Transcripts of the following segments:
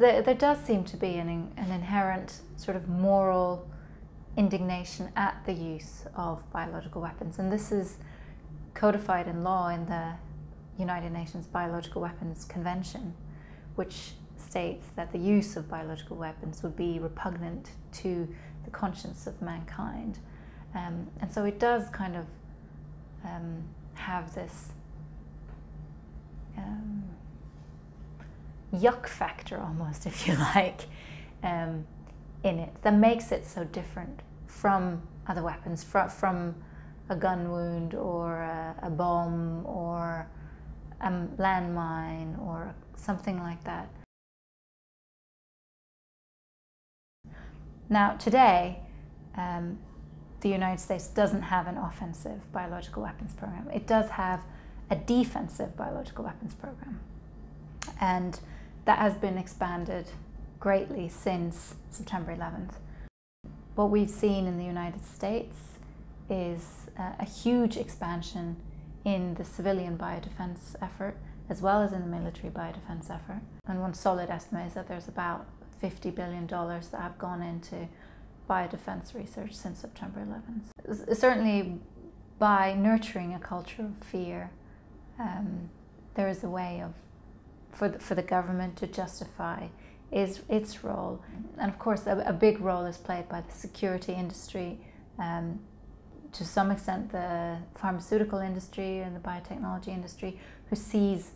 there, there does seem to be an, an inherent sort of moral indignation at the use of biological weapons, and this is codified in law in the United Nations Biological Weapons Convention, which states that the use of biological weapons would be repugnant to the conscience of mankind. Um, and so it does kind of um, have this um, yuck factor almost, if you like, um, in it that makes it so different from other weapons, from, from a gun wound or a, a bomb or a landmine or something like that. Now, today, um, the United States doesn't have an offensive biological weapons program. It does have a defensive biological weapons program. And that has been expanded greatly since September 11th. What we've seen in the United States is uh, a huge expansion in the civilian biodefense effort as well as in the military biodefense effort. And one solid estimate is that there's about $50 billion that have gone into biodefense research since September 11th. Certainly, by nurturing a culture of fear, um, there is a way of for the, for the government to justify is its role. And of course, a, a, big role is played by the security industry, um, to some extent, the pharmaceutical industry and the biotechnology industry, who sees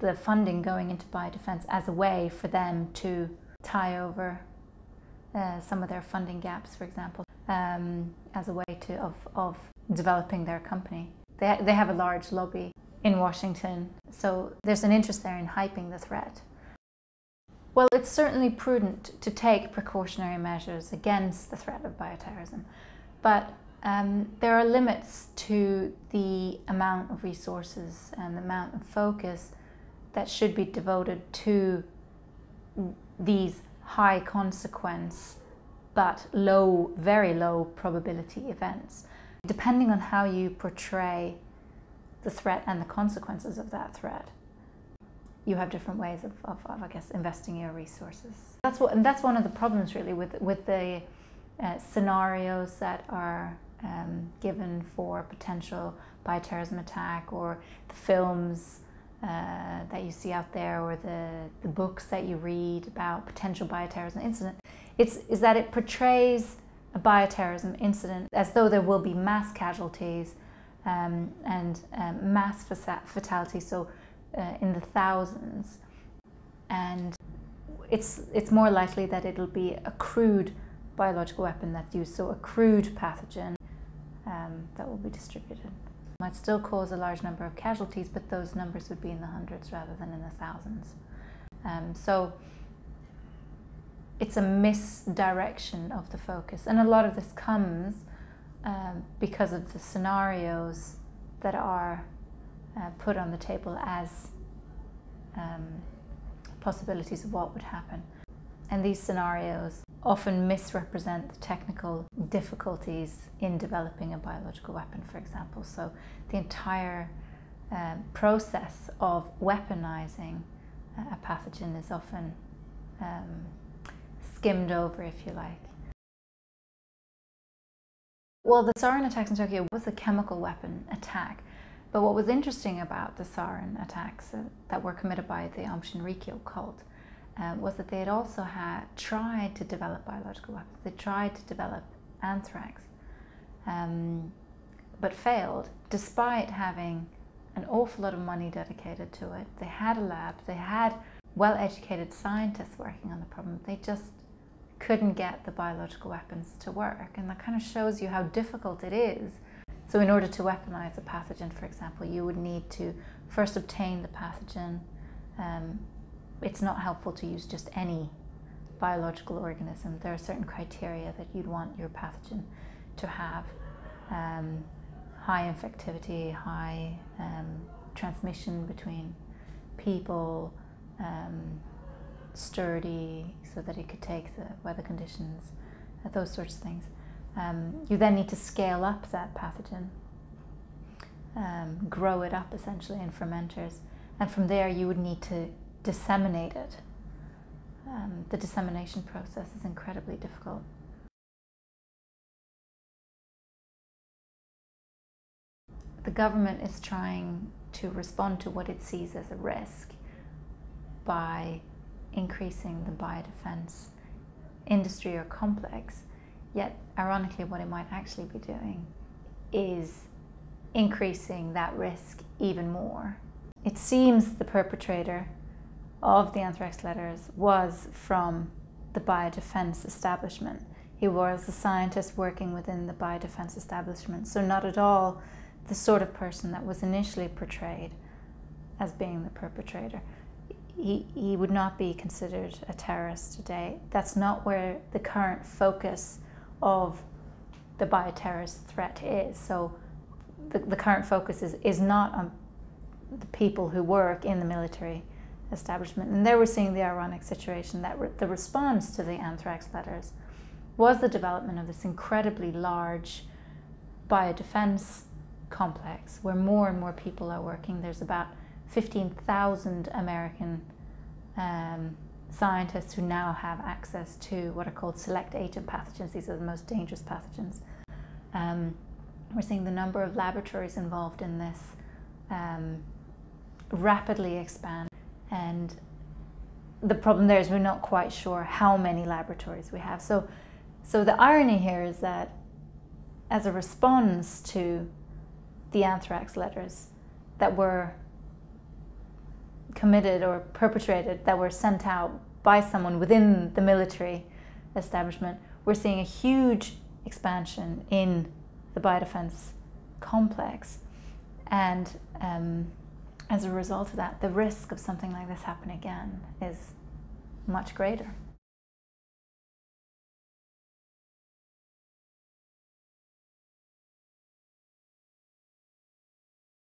the funding going into biodefense as a way for them to tie over uh, some of their funding gaps, for example, um, as a way to, of, of developing their company. They, they have a large lobby in Washington, so there's an interest there in hyping the threat. Well, it's certainly prudent to take precautionary measures against the threat of bioterrorism, but um, there are limits to the amount of resources and the amount of focus that should be devoted to these high consequence but low, very low probability events. Depending on how you portray the threat and the consequences of that threat, you have different ways of, of, of I guess, investing your resources. That's what, and that's one of the problems really with, with the uh, scenarios that are um, given for potential bioterrorism attack or the films uh, that you see out there or the, the books that you read about potential bioterrorism incident, it's, is that it portrays a bioterrorism incident as though there will be mass casualties um, and um, mass fatalities, so uh, in the thousands. And it's, it's more likely that it'll be a crude biological weapon that's used, so a crude pathogen um, that will be distributed might still cause a large number of casualties, but those numbers would be in the hundreds rather than in the thousands. Um, so it's a misdirection of the focus. And a lot of this comes um, because of the scenarios that are uh, put on the table as um, possibilities of what would happen. And these scenarios often misrepresent the technical difficulties in developing a biological weapon, for example. So the entire um, process of weaponizing a pathogen is often um, skimmed over, if you like. Well, the sarin attacks in Tokyo was a chemical weapon attack. But what was interesting about the sarin attacks uh, that were committed by the Aum Shinrikyo cult uh, was that they had also had tried to develop biological weapons. They tried to develop anthrax, um, but failed, despite having an awful lot of money dedicated to it. They had a lab, they had well-educated scientists working on the problem. They just couldn't get the biological weapons to work, and that kind of shows you how difficult it is. So in order to weaponize a pathogen, for example, you would need to first obtain the pathogen, um, it's not helpful to use just any biological organism. There are certain criteria that you'd want your pathogen to have. Um, high infectivity, high um, transmission between people, um, sturdy so that it could take the weather conditions, uh, those sorts of things. Um, you then need to scale up that pathogen, um, grow it up essentially in fermenters, and from there you would need to disseminate it um, the dissemination process is incredibly difficult. The government is trying to respond to what it sees as a risk by increasing the biodefense industry or complex. Yet, ironically, what it might actually be doing is increasing that risk even more. It seems the perpetrator of the anthrax letters was from the biodefense establishment. He was a scientist working within the biodefense establishment, so not at all the sort of person that was initially portrayed as being the perpetrator. He, he would not be considered a terrorist today. That's not where the current focus of the bioterrorist threat is. So the, the current focus is, is not on the people who work in the military establishment. And there we're seeing the ironic situation that re- the response to the anthrax letters was the development of this incredibly large biodefense complex where more and more people are working. There's about 15,000 American um, scientists who now have access to what are called select agent pathogens. These are the most dangerous pathogens. Um, we're seeing the number of laboratories involved in this um, rapidly expand. And the problem there is we're not quite sure how many laboratories we have. So, so the irony here is that as a response to the anthrax letters that were committed or perpetrated, that were sent out by someone within the military establishment, we're seeing a huge expansion in the biodefense complex. And um, as a result of that, the risk of something like this happening again is much greater.